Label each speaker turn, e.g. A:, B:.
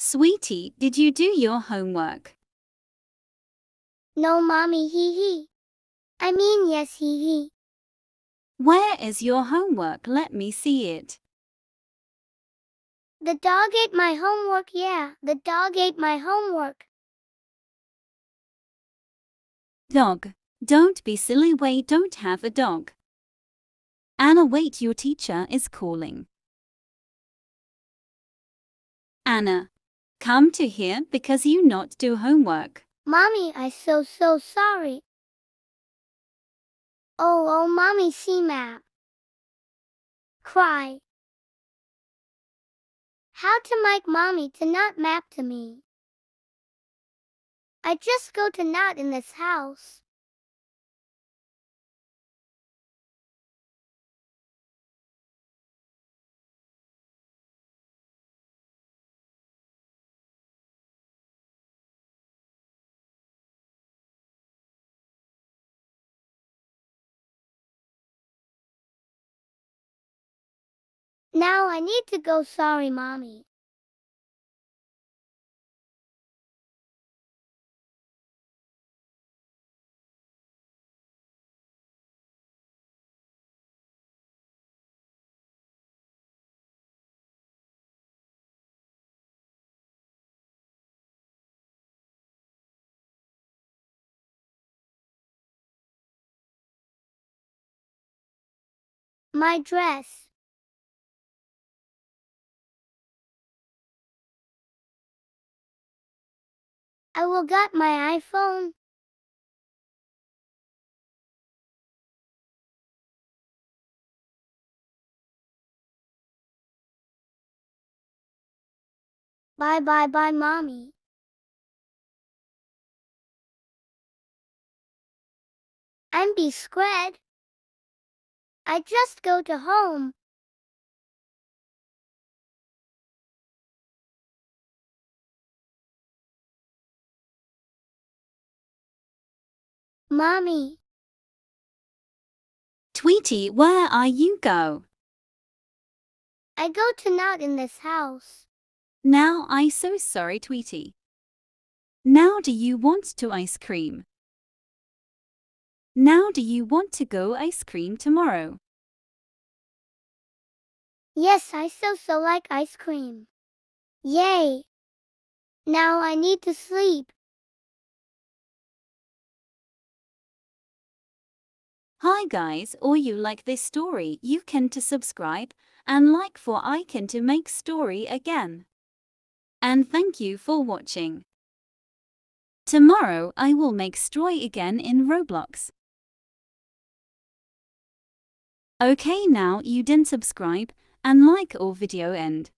A: Sweetie, did you do your homework?
B: No, mommy, hee hee. I mean, yes, hee hee.
A: Where is your homework? Let me see it.
B: The dog ate my homework, yeah, the dog ate my homework.
A: Dog. Don't be silly, wait, don't have a dog. Anna, wait, your teacher is calling. Anna. Come to here because you not do homework.
B: Mommy, I so so sorry. Oh, oh, mommy, see map. Cry. How to make mommy to not map to me. I just go to not in this house. Now I need to go sorry mommy. My dress. I will get my iPhone. Bye bye bye mommy. I'm be squared. I just go to home. Mommy.
A: Tweety, where are you go?
B: I go to not in this house.
A: Now I so sorry, Tweety. Now do you want to ice cream? Now do you want to go ice cream tomorrow?
B: Yes, I so so like ice cream. Yay! Now I need to sleep.
A: Hi guys, or you like this story, you can to subscribe and like for icon to make story again. And thank you for watching. Tomorrow I will make story again in Roblox. Okay now you didn't subscribe and like or video end.